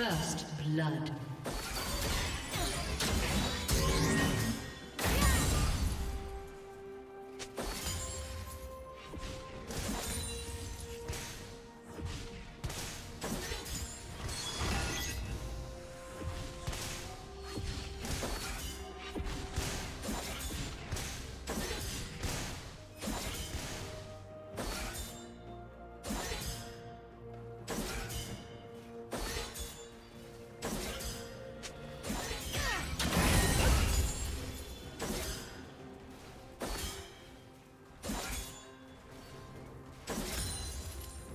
First blood.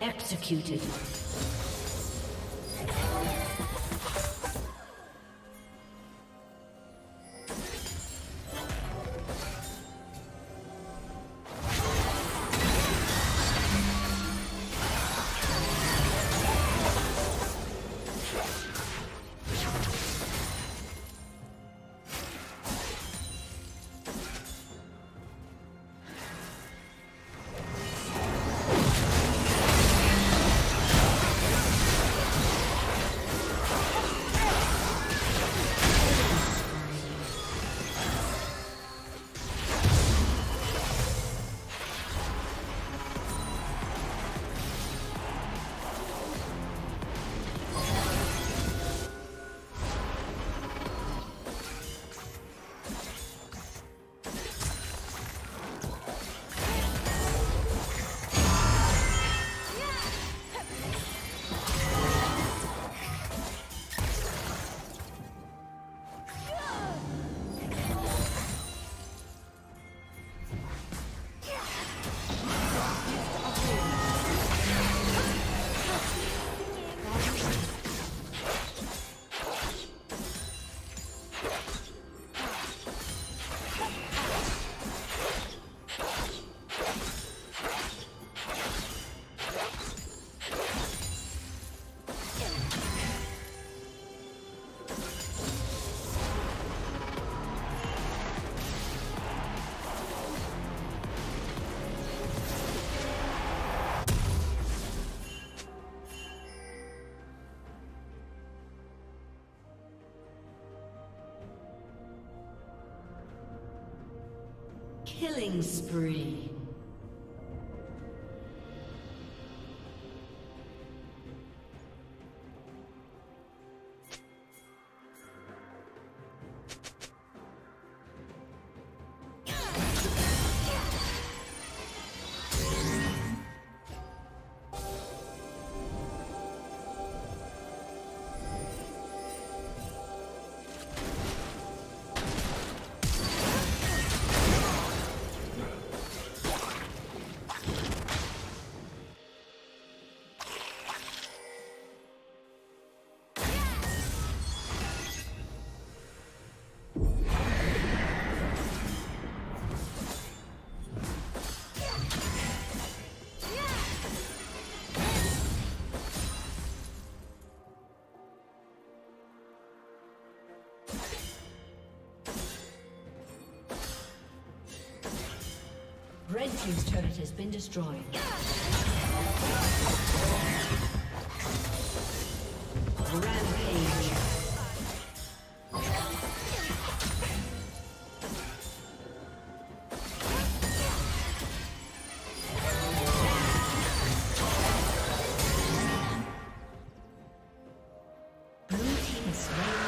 Executed. Killing spree. Red Team's turret has been destroyed. Rampage. Blue team is ready.